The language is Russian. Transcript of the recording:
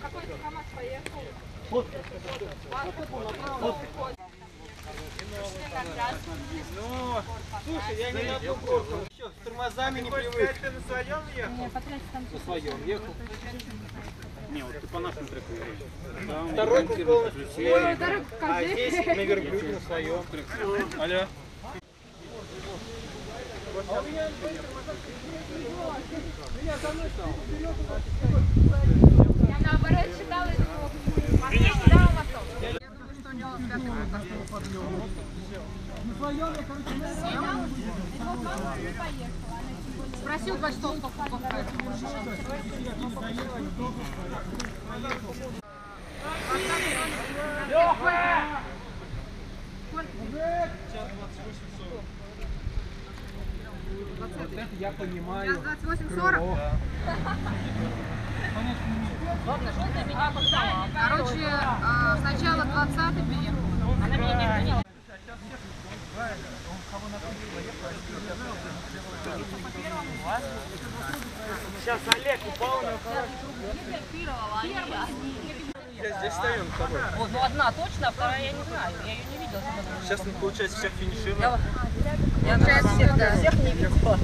Какой-то КамАЗ поехал. Вот. Ну, слушай, я не на одну горку. Что, с тормозами не привык? Ты на своем ехал? На своем ехал. Не, вот ты по нашему треку едешь. Второй круг полностью А здесь на верблюде на своем. Алло. Я наоборот что у него пятый год основного подъема. Спросил два часа, сколько он стоит. Вот это я понимаю. Сейчас 28-40. Короче, а, сначала 20 Сейчас Олег упал на Я здесь стою на тобой. Вот, ну одна точно, а вторая я не знаю. Я ее не видела. Сейчас, получается, всех финишируем. Я, получается, всех, да, всех не видела.